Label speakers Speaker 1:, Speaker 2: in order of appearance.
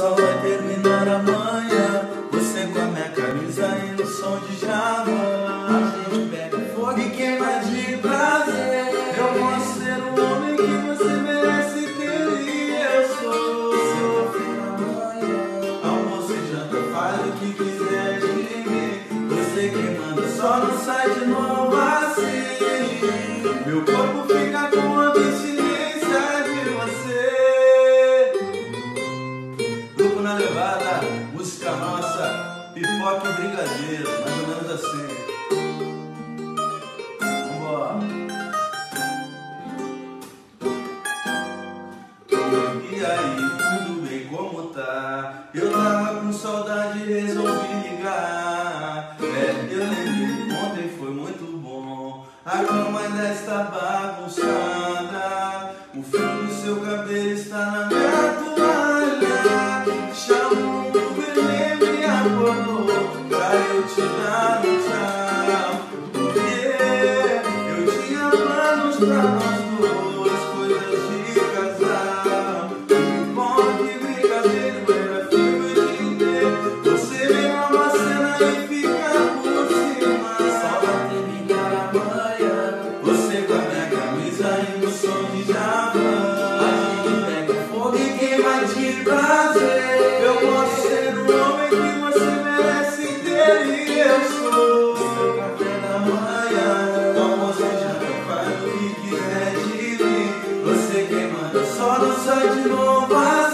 Speaker 1: sol vai terminar amanhã. Você com a minha camisa e no som de java. A
Speaker 2: gente pega fogo e
Speaker 1: queima de prazer. Eu posso ser o homem que você merece ter e eu sou. Segunda-feira
Speaker 2: amanhã.
Speaker 1: Almoço e janta, faz o que quiser de mim. Você que manda, só não sai de novo assim. Meu corpo música nossa, pipoca e brigadeiro, mais ou menos assim. Vambora. E aí, tudo bem, como tá? Eu tava com saudade resolvi ligar. É, eu lembrei, ontem foi muito bom. A cama ainda está bagunçada. Pra nós duas coisas de casal bom que brincadeira, era filme de inteiro Você vem mama cena e fica por cima Só vai
Speaker 2: terminar amanhã
Speaker 1: Você com a minha camisa e no som de Java A gente
Speaker 2: pega fogo e queima de prazer Eu posso
Speaker 1: ser o homem que você merece ter e eu sou Só não sai de novo.